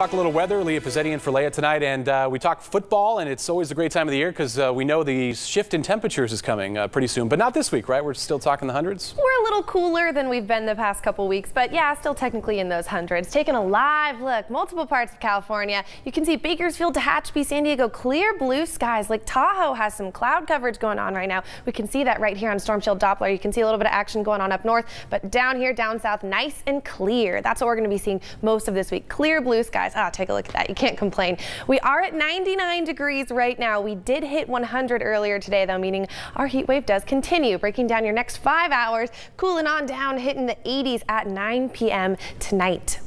Talk a little weather. Leah Pizzetti in for Leah tonight, and uh, we talk football, and it's always a great time of the year because uh, we know the shift in temperatures is coming uh, pretty soon, but not this week, right? We're still talking the hundreds. We're a little cooler than we've been the past couple weeks, but yeah, still technically in those hundreds. Taking a live look, multiple parts of California. You can see Bakersfield, Tehachapi, San Diego, clear blue skies. Lake Tahoe has some cloud coverage going on right now. We can see that right here on Storm Shield Doppler. You can see a little bit of action going on up north, but down here, down south, nice and clear. That's what we're going to be seeing most of this week. Clear blue skies. Ah, take a look at that. You can't complain. We are at 99 degrees right now. We did hit 100 earlier today, though, meaning our heat wave does continue. Breaking down your next five hours, cooling on down, hitting the 80s at 9 p.m. tonight.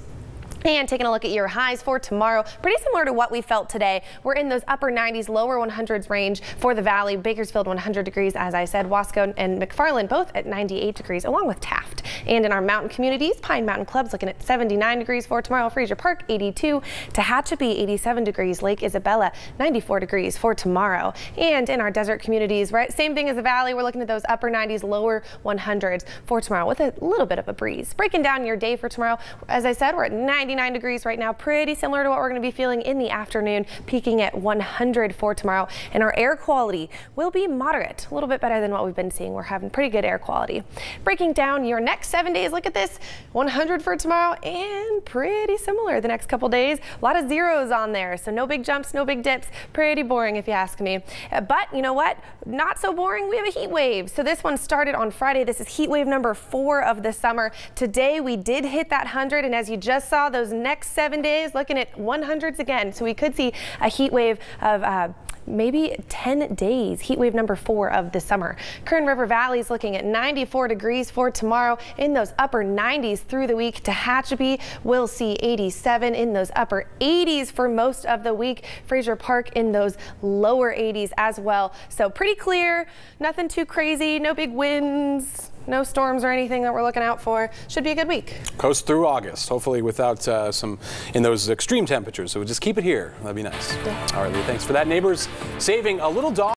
And taking a look at your highs for tomorrow, pretty similar to what we felt today. We're in those upper 90s, lower 100s range for the valley. Bakersfield 100 degrees, as I said. Wasco and McFarland both at 98 degrees, along with Taft. And in our mountain communities, Pine Mountain Club's looking at 79 degrees for tomorrow. Frazier Park 82, Tehachapi 87 degrees, Lake Isabella 94 degrees for tomorrow. And in our desert communities, right, same thing as the valley. We're looking at those upper 90s, lower 100s for tomorrow with a little bit of a breeze. Breaking down your day for tomorrow, as I said, we're at 90 99 degrees right now, pretty similar to what we're going to be feeling in the afternoon, peaking at 100 for tomorrow. And our air quality will be moderate, a little bit better than what we've been seeing. We're having pretty good air quality. Breaking down your next seven days, look at this, 100 for tomorrow and pretty similar the next couple days. A lot of zeros on there, so no big jumps, no big dips. Pretty boring if you ask me. Uh, but you know what? Not so boring. We have a heat wave. So this one started on Friday. This is heat wave number four of the summer. Today we did hit that 100 and as you just saw, those next seven days looking at 100s again. So we could see a heat wave of uh, maybe 10 days, heat wave number four of the summer. Kern River Valley is looking at 94 degrees for tomorrow in those upper 90s through the week. Tehachapi will see 87 in those upper 80s for most of the week. Frazier Park in those lower 80s as well. So pretty clear, nothing too crazy, no big winds, no storms or anything that we're looking out for. Should be a good week. Coast through August, hopefully without uh, some in those extreme temperatures. So we'll just keep it here. That'd be nice. Yeah. All right, Lee, thanks for that. Neighbors saving a little dog.